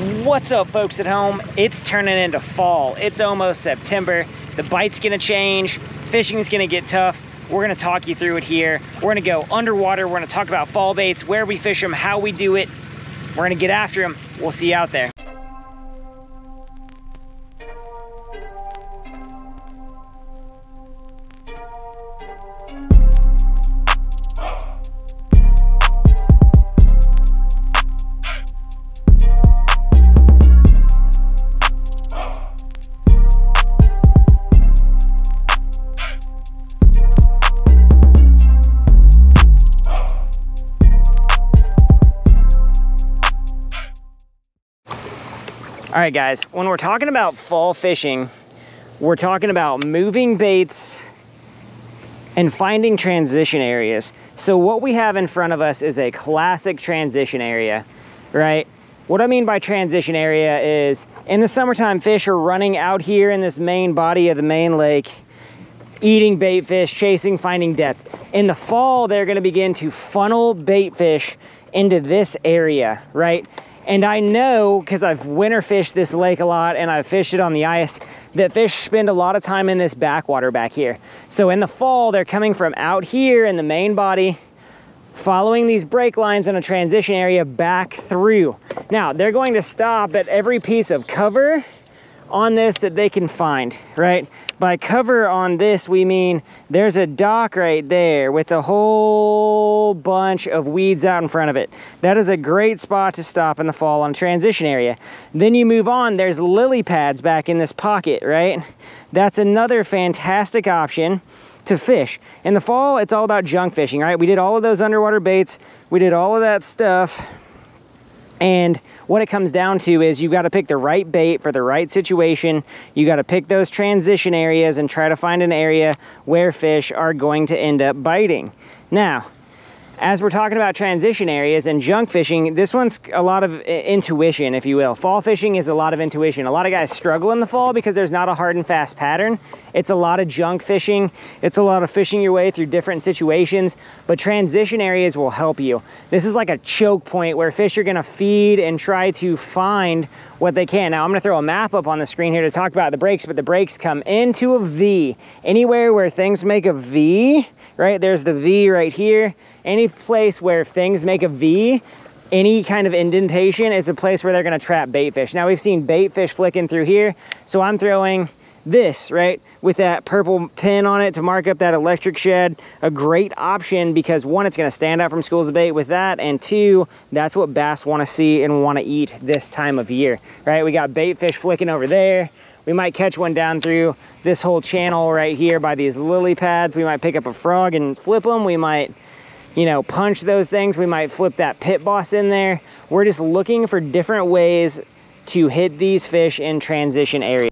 What's up folks at home? It's turning into fall. It's almost September. The bite's gonna change, fishing's gonna get tough. We're gonna talk you through it here. We're gonna go underwater. We're gonna talk about fall baits, where we fish them, how we do it. We're gonna get after them. We'll see you out there. All right, guys, when we're talking about fall fishing, we're talking about moving baits and finding transition areas. So what we have in front of us is a classic transition area, right? What I mean by transition area is in the summertime, fish are running out here in this main body of the main lake, eating bait fish, chasing, finding depth. In the fall, they're gonna begin to funnel bait fish into this area, right? And I know, because I've winter fished this lake a lot and I've fished it on the ice, that fish spend a lot of time in this backwater back here. So in the fall, they're coming from out here in the main body, following these break lines in a transition area back through. Now, they're going to stop at every piece of cover on this that they can find, right? By cover on this, we mean there's a dock right there with a whole bunch of weeds out in front of it. That is a great spot to stop in the fall on transition area. Then you move on, there's lily pads back in this pocket, right? That's another fantastic option to fish. In the fall, it's all about junk fishing, right? We did all of those underwater baits. We did all of that stuff. And what it comes down to is you've got to pick the right bait for the right situation. You got to pick those transition areas and try to find an area where fish are going to end up biting. Now, as we're talking about transition areas and junk fishing, this one's a lot of intuition, if you will. Fall fishing is a lot of intuition. A lot of guys struggle in the fall because there's not a hard and fast pattern. It's a lot of junk fishing. It's a lot of fishing your way through different situations, but transition areas will help you. This is like a choke point where fish are gonna feed and try to find what they can. Now I'm gonna throw a map up on the screen here to talk about the breaks, but the breaks come into a V. Anywhere where things make a V, right? There's the V right here any place where things make a V, any kind of indentation is a place where they're gonna trap bait fish. Now we've seen bait fish flicking through here, so I'm throwing this, right, with that purple pin on it to mark up that electric shad. A great option because one, it's gonna stand out from schools of bait with that, and two, that's what bass wanna see and wanna eat this time of year, right? We got bait fish flicking over there. We might catch one down through this whole channel right here by these lily pads. We might pick up a frog and flip them. We might you know, punch those things. We might flip that pit boss in there. We're just looking for different ways to hit these fish in transition areas.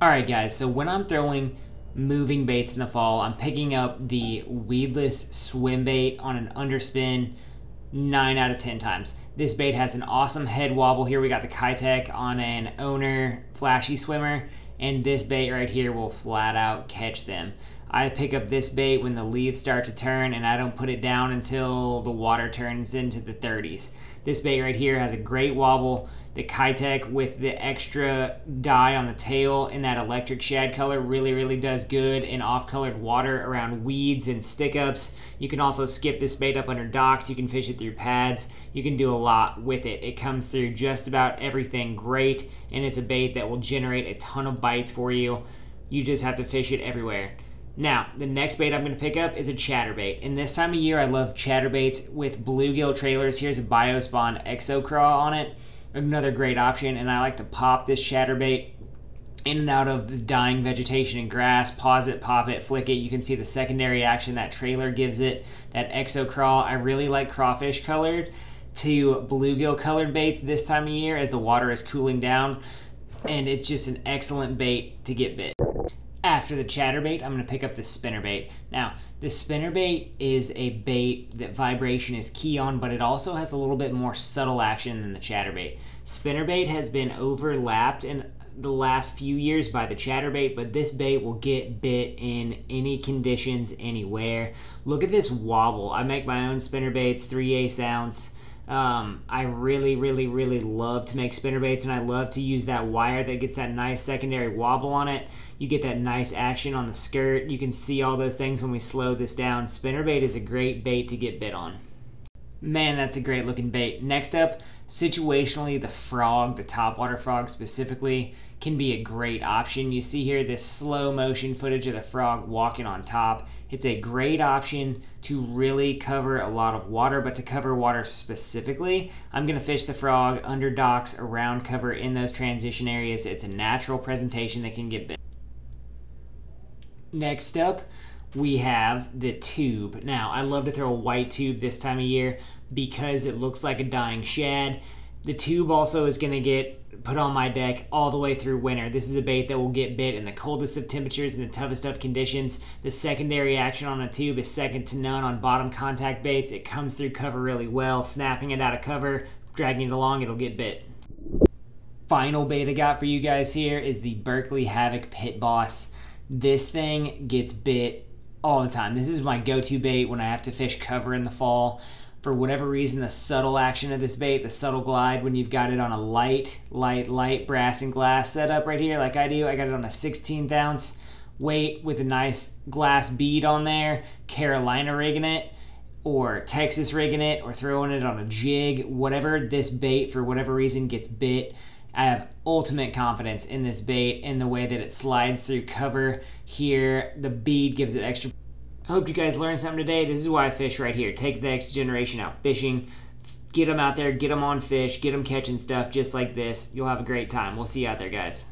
All right, guys, so when I'm throwing moving baits in the fall, I'm picking up the weedless swim bait on an underspin nine out of 10 times. This bait has an awesome head wobble here. We got the Keitech on an owner flashy swimmer, and this bait right here will flat out catch them. I pick up this bait when the leaves start to turn and I don't put it down until the water turns into the 30s. This bait right here has a great wobble. The Keitech with the extra dye on the tail in that electric shad color really, really does good in off-colored water around weeds and stick-ups. You can also skip this bait up under docks. You can fish it through pads. You can do a lot with it. It comes through just about everything great, and it's a bait that will generate a ton of bites for you. You just have to fish it everywhere. Now, the next bait I'm going to pick up is a chatterbait. And this time of year, I love chatterbaits with bluegill trailers. Here's a Biospawn Exocraw on it. Another great option. And I like to pop this chatterbait in and out of the dying vegetation and grass. Pause it, pop it, flick it. You can see the secondary action that trailer gives it. That Exocraw, I really like crawfish colored to bluegill colored baits this time of year as the water is cooling down. And it's just an excellent bait to get bit. After the chatterbait, I'm going to pick up the spinnerbait. Now, the spinnerbait is a bait that vibration is key on, but it also has a little bit more subtle action than the chatterbait. Spinnerbait has been overlapped in the last few years by the chatterbait, but this bait will get bit in any conditions, anywhere. Look at this wobble. I make my own spinnerbaits, 3 8 ounce Um, I really, really, really love to make spinner baits, and I love to use that wire that gets that nice secondary wobble on it. You get that nice action on the skirt. You can see all those things when we slow this down. Spinner bait is a great bait to get bit on. Man, that's a great looking bait. Next up, situationally, the frog, the topwater frog specifically, can be a great option. You see here this slow motion footage of the frog walking on top. It's a great option to really cover a lot of water, but to cover water specifically, I'm gonna fish the frog under docks, around cover in those transition areas. It's a natural presentation that can get bit. Next up, we have the tube. Now, I love to throw a white tube this time of year because it looks like a dying shad. The tube also is going to get put on my deck all the way through winter. This is a bait that will get bit in the coldest of temperatures and the toughest of conditions. The secondary action on a tube is second to none on bottom contact baits. It comes through cover really well. Snapping it out of cover, dragging it along, it'll get bit. Final bait I got for you guys here is the Berkley Havoc Pit Boss. This thing gets bit all the time. This is my go-to bait when I have to fish cover in the fall for whatever reason, the subtle action of this bait, the subtle glide, when you've got it on a light, light, light brass and glass setup right here, like I do, I got it on a 16th ounce weight with a nice glass bead on there, Carolina rigging it, or Texas rigging it, or throwing it on a jig, whatever this bait, for whatever reason, gets bit. I have ultimate confidence in this bait in the way that it slides through cover here. The bead gives it extra Hope you guys learned something today. This is why I fish right here. Take the next generation out fishing. Get them out there, get them on fish, get them catching stuff just like this. You'll have a great time. We'll see you out there, guys.